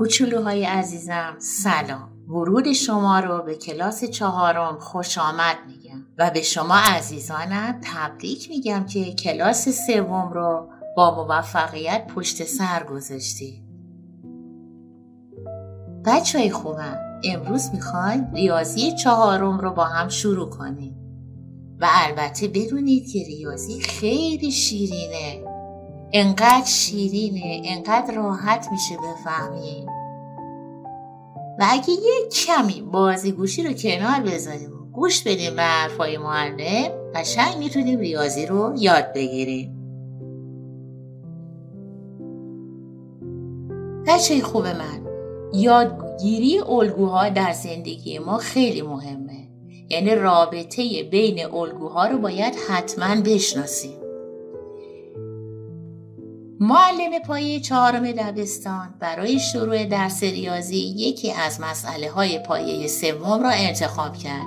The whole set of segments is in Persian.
کوچولوهای عزیزم سلام. ورود شما رو به کلاس چهارم خوش آمد میگم. و به شما عزیزانم تبریک میگم که کلاس سوم رو با موفقیت پشت سر گذاشتی بچه های خوبم امروز می‌خوایم ریاضی چهارم رو با هم شروع کنیم. و البته بدونید که ریاضی خیلی شیرینه. انقدر شیرینه انقدر راحت میشه بفهمیم و اگه یک کمی بازیگوشی رو کنار بذاریم و گوش بدیم به حرفای معلم قشنگ می‌تونیم ریاضی رو یاد بگیریم. بچه خوب من یادگیری الگوها در زندگی ما خیلی مهمه. یعنی رابطه بین الگوها رو باید حتما بشناسیم. معلم پایه چهارم دبستان برای شروع درس ریاضی یکی از مسئله های پایه سوم را انتخاب کرد.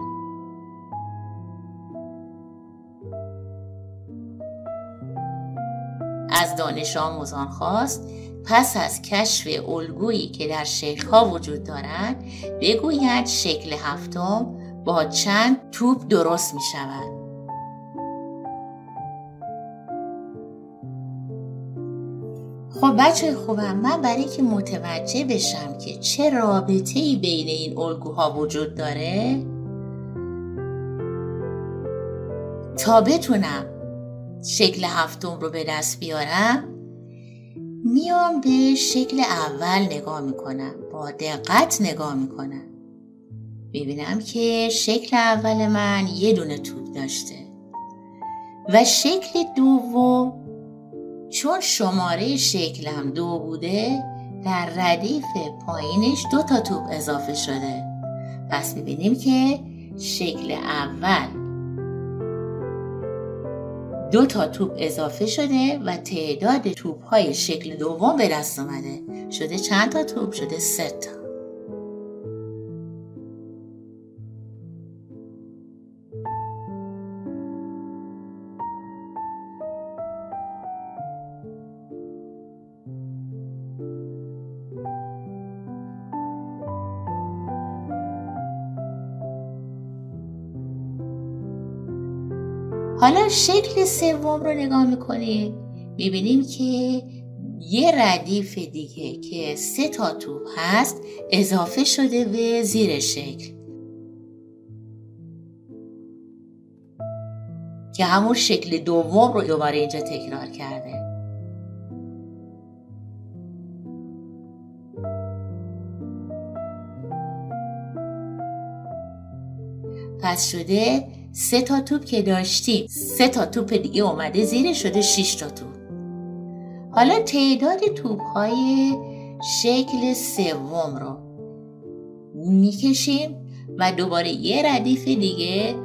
از دانش آموزان خواست پس از کشف الگویی که در شکلها وجود دارد بگوید شکل هفتم با چند توپ درست می شود. خب بچه خوبم من برای که متوجه بشم که چه رابطه ای بین این الگوها وجود داره تا بتونم شکل هفتم رو به دست بیارم میام به شکل اول نگاه می‌کنم با دقت نگاه می‌کنم. می‌بینم که شکل اول من یه دونه توپ داشته و شکل دوم چون شماره شکلم دو بوده در ردیف پایینش دو تا توپ اضافه شده. پس می‌بینیم که شکل اول دو تا توپ اضافه شده و تعداد توپ های شکل دوم به دست اومده. شده چند تا توپ؟ شده سه تا. حالا شکل سوم رو نگاه می‌کنید می‌بینیم که یه ردیف دیگه که سه تا توپ هست اضافه شده به زیر شکل. که همون شکل دوم رو دوباره اینجا تکرار کرده. پس شده سه تا توپ که داشتیم. سه تا توپ دیگه اومده زیر شده 6 تا توپ. حالا تعداد توپ های شکل سوم رو می‌کشیم و دوباره یه ردیف دیگه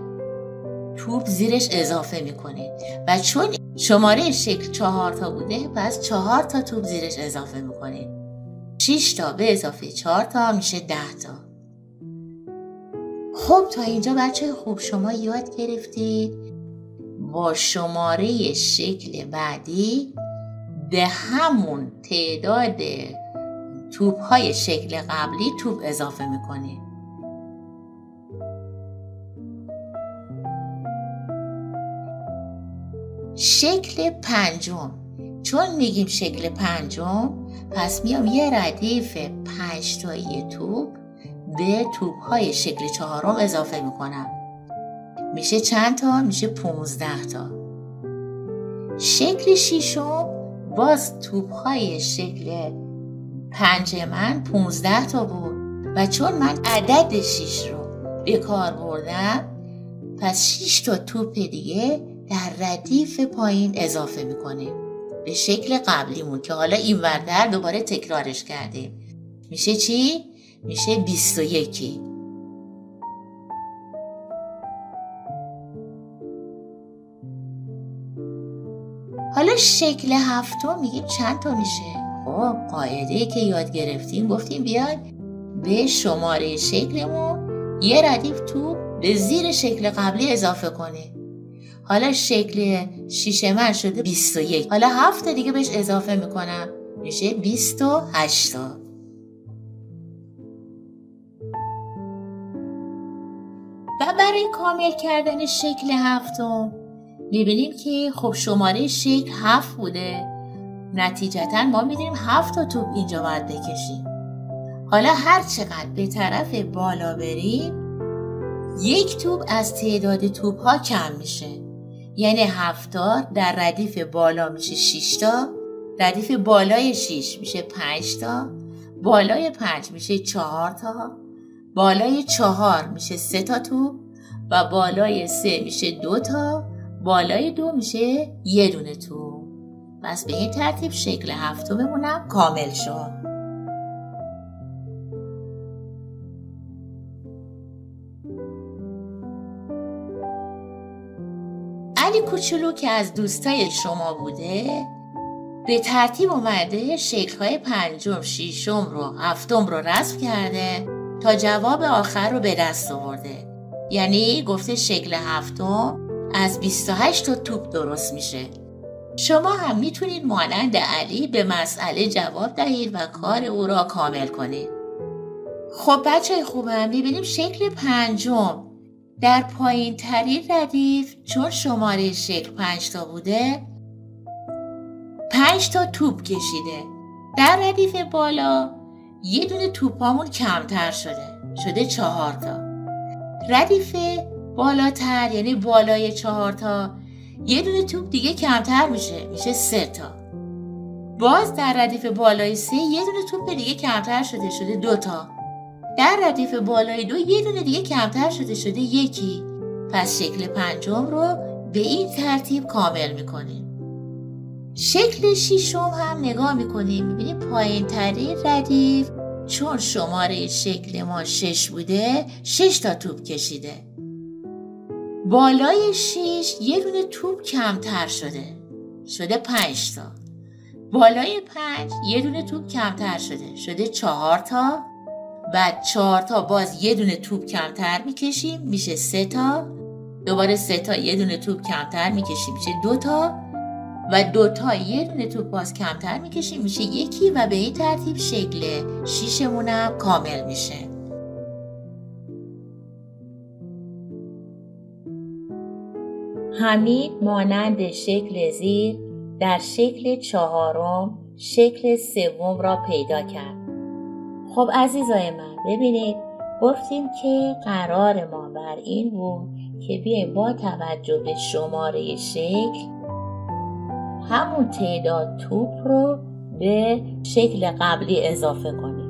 توپ زیرش اضافه می‌کنیم و چون شماره شکل چهار تا بوده پس چهار تا توپ زیرش اضافه می‌کنیم 6 تا به اضافه چهار تا میشه ده تا. خب تا اینجا بچه. خوب شما یاد گرفتید. با شماره شکل بعدی به همون تعداد توپ های شکل قبلی توپ اضافه می‌کنید شکل پنجم. چون میگیم شکل پنجم پس میام یه ردیف پنج تایی توپ به توپ های شکل چهارم اضافه می‌کنم میشه چند تا؟ میشه پونزده تا شکل شیشم باز توپ های شکل پنج من پونزده تا بود و چون من عدد شیش رو به کار بردم پس شیش تا توپ دیگه در ردیف پایین اضافه می‌کنیم به شکل قبلیمون که حالا این وردر دوباره تکرارش کردیم میشه چی؟ میشه 21 حالا شکل هفتم میگیم چند تا میشه؟ خب قاعده که یاد گرفتیم گفتیم بیاد به شماره شکلمون یه ردیف تو به زیر شکل قبلی اضافه کنه حالا شکل شیشه من شده 21 حالا هفت دیگه بهش اضافه می‌کنم. میشه 28 برای کامل کردن شکل هفتم. می‌بینیم که خب شماره شکل هفت بوده. نتیجتا ما می‌دونیم هفت تا توپ اینجا باید بکشیم. حالا هر چقدر به طرف بالا بریم یک توپ از تعداد توپ ها کم میشه. یعنی هفتار در ردیف بالا میشه 6 تا ردیف بالای 6 میشه 5 تا بالای 5 میشه 4 تا بالای 4 میشه 3 تا توپ. و بالای 3 میشه 2 تا بالای 2 میشه یه دونه توپ پس به این ترتیب شکل هفتممونم کامل شد. علی کوچولو که از دوستای شما بوده به ترتیب اومده شکلهای پنجم، شیشم رو، هفتم رو رسم کرده تا جواب آخر رو به دست آورده. یعنی گفته شکل هفتم از 28 تا توپ درست میشه. شما هم می‌تونید مانند علی به مسئله جواب دهید و کار او را کامل کنید. خب بچه خوبم ببینیم شکل پنجم. در پایین ترین ردیف چون شماره شکل پنج تا بوده پنج تا توپ کشیده. در ردیف بالا یه دونه توپامون کمتر شده. شده چهار تا. ردیف بالاتر یعنی بالای چهار تا. یه دونه توپ دیگه کمتر میشه میشه سه تا. باز در ردیف بالای سه یه دونه توپ دیگه کمتر شده شده دو تا. در ردیف بالای دو یه دونه دیگه کمتر شده شده یکی. پس شکل پنجم رو به این ترتیب کامل می‌کنیم. شکل شیشم هم نگاه می‌کنیم. می‌بینیم پایین ترین ردیف چون شماره شکل ما شش بوده شش تا توپ کشیده. بالای شش یه دونه توپ کمتر شده. شده پنج تا. بالای پنج یه دونه توپ کمتر شده. شده چهار تا. بعد چهار تا باز یه دونه توپ کمتر می‌کشیم میشه سه تا. دوباره سه تا یه دونه توپ کمتر می‌کشیم میشه دو تا. و دو تا یه دونه توپ باز کمتر می‌کشیم میشه یکی و به این ترتیب شکل شیشمونم کامل میشه. حمید مانند شکل زیر در شکل چهارم شکل سوم را پیدا کرد. خب عزیزای من ببینید گفتیم که قرار ما بر این بود که بیایم با توجه به شماره شکل همون تعداد توپ رو به شکل قبلی اضافه کنیم.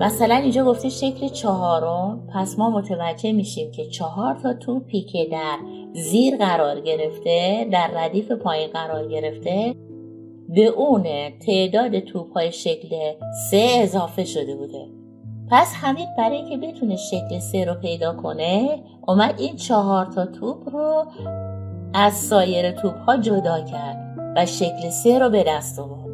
مثلا اینجا گفته شکل چهارم پس ما متوجه میشیم که چهار تا توپی که در زیر قرار گرفته در ردیف پایین قرار گرفته به اون تعداد توپ های شکل سه اضافه شده بوده. پس حمید برای اینکه بتونه شکل سه رو پیدا کنه اومد این چهار تا توپ رو از سایر توپ ها جدا کرد و شکل سه رو به دست آورد.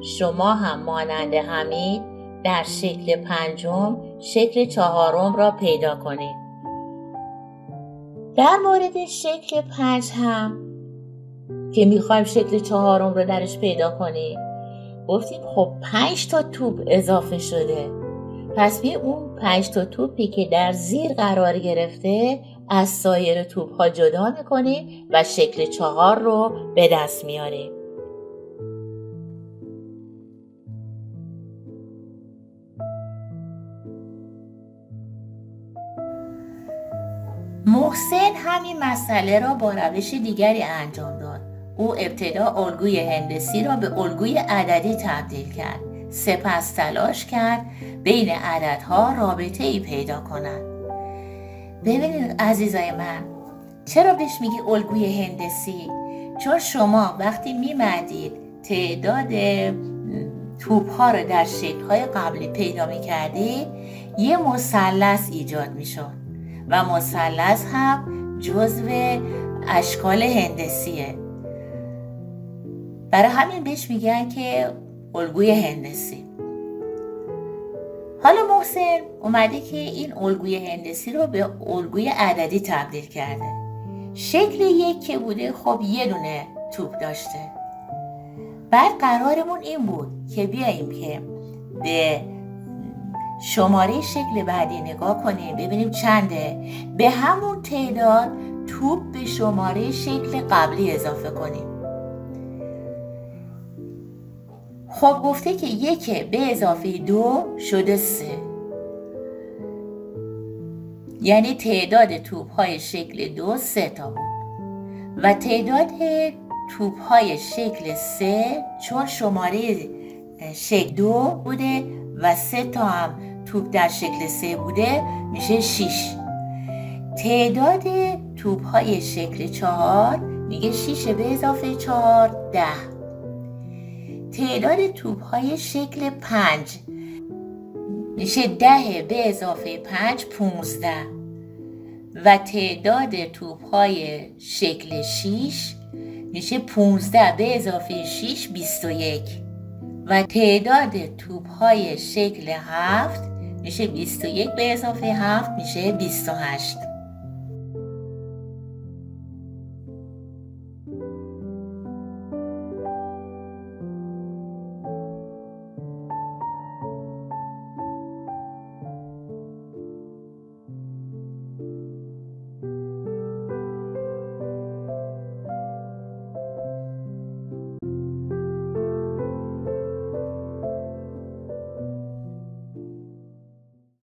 شما هم مانند حمید در شکل پنجم شکل چهارم را پیدا کنید. در مورد شکل پنج هم که می‌خوایم شکل چهارم رو درش پیدا کنیم گفتیم خب پنج تا توپ اضافه شده. پس اون پنج تا توپی که در زیر قرار گرفته از سایر توپ ها جدا می‌کنیم و شکل چهار رو به دست میاریم محسن همین مسئله را با روش دیگری انجام داد. او ابتدا الگوی هندسی را به الگوی عددی تبدیل کرد. سپس تلاش کرد بین عددها رابطه ای پیدا کند. ببینید عزیزای من چرا بهش میگی الگوی هندسی؟ چون شما وقتی میمدید تعداد توپ ها رو در شکل های قبلی پیدا می‌کردید یه مثلث ایجاد می‌شد. و مثلث هم جزو اشکال هندسیه. برای همین بهش میگن که الگوی هندسی. حالا محسن اومده که این الگوی هندسی رو به الگوی عددی تبدیل کرده. شکل یک که بوده خب یه دونه توپ داشته. بعد قرارمون این بود که بیاییم که به شماره شکل بعدی نگاه کنیم ببینیم چنده. به همون تعداد توپ به شماره شکل قبلی اضافه کنیم. خب گفته که یک به اضافه دو شده سه. یعنی تعداد توپ های شکل دو سه تا بود. و تعداد توپ های شکل سه چون شماره شکل دو بوده و سه تا هم توپ در شکل سه بوده میشه شیش. تعداد توپ های شکل چهار میگه شیش به اضافه چهار ده. تعداد توپ های شکل پنج. میشه ده به اضافه پنج پونزده. و تعداد توپ های شکل شیش میشه پونزده به اضافه شیش بیست و یک. و تعداد توپ های شکل هفت میشه بیست و یک به اضافه هفت میشه بیست و هشت.